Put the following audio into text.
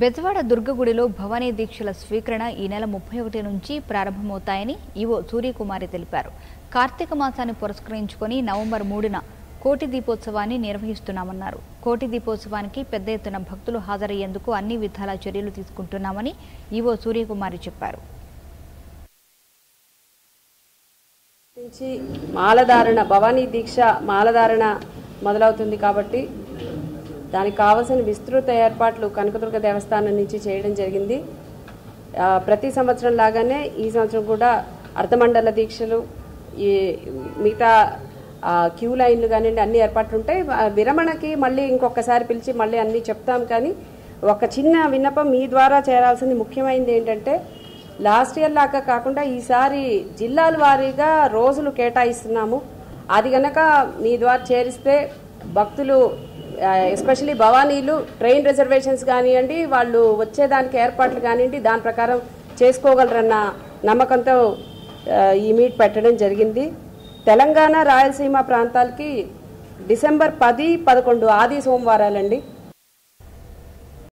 బెజవాడ దుర్గగుడిలో భవానీ దీక్షల స్వీకరణ ఈ నెల ముప్పై ఒకటి నుంచి ప్రారంభమవుతాయని ఈవో సూర్యకుమారి తెలిపారు. కార్తీక మాసాన్ని పురస్కరించుకొని నవంబర్ మూడున కోటి దీపోత్సవాన్ని నిర్వహిస్తున్నామన్నారు. కోటి దీపోత్సవానికి పెద్ద ఎత్తున భక్తులు హాజరయ్యేందుకు అన్ని విధాల చర్యలు తీసుకుంటున్నామని ఈవో సూర్యకుమారి చెప్పారు. మాలధారణ భవానీ దీక్ష మాలధారణ మొదలవుతుంది కాబట్టి దానికి కావలసిన విస్తృత ఏర్పాట్లు కనకదుర్గ దేవస్థానం నుంచి చేయడం జరిగింది. ప్రతి సంవత్సరం లాగానే ఈ సంవత్సరం కూడా అర్ధమండల దీక్షలు ఈ మిగతా క్యూ లైన్లు కానివ్వండి అన్ని ఏర్పాట్లు ఉంటాయి విరమణకి మళ్ళీ ఇంకొకసారి పిలిచి మళ్ళీ అన్నీ చెప్తాం. కానీ ఒక చిన్న విన్నపం మీ ద్వారా చేరాల్సింది ముఖ్యమైనది ఏంటంటే లాస్ట్ ఇయర్ లాగా కాకుండా ఈసారి జిల్లాల వారీగా రోజులు కేటాయిస్తున్నాము. అది గనక మీ ద్వారా చేరిస్తే భక్తులు ఎస్పెషలీ భవానీలు ట్రైన్ రిజర్వేషన్స్ కానివ్వండి వాళ్ళు వచ్చేదానికి ఏర్పాట్లు కానివ్వండి దాని ప్రకారం చేసుకోగలరన్న నమ్మకంతో ఈ మీట్ పెట్టడం జరిగింది. తెలంగాణ రాయలసీమ ప్రాంతాలకి డిసెంబర్ పది పదకొండు ఆది సోమవారాలండి.